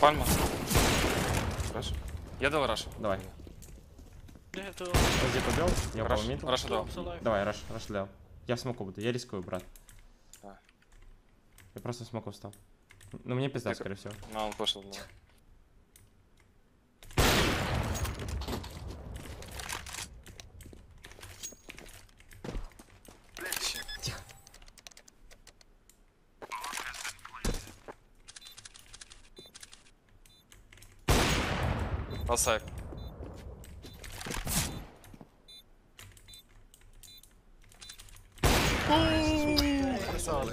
Пальма. Раш. Я дал раш. Давай. Где побил? Я Раш. упал. Раш дал. Давай, раш, раш лял. Я в смоку буду, я рискую, брат. Я просто в смоку встал. Ну мне пизда, Так. скорее всего. На, он пошел. да. I'll say. Ooh!